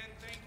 again, thank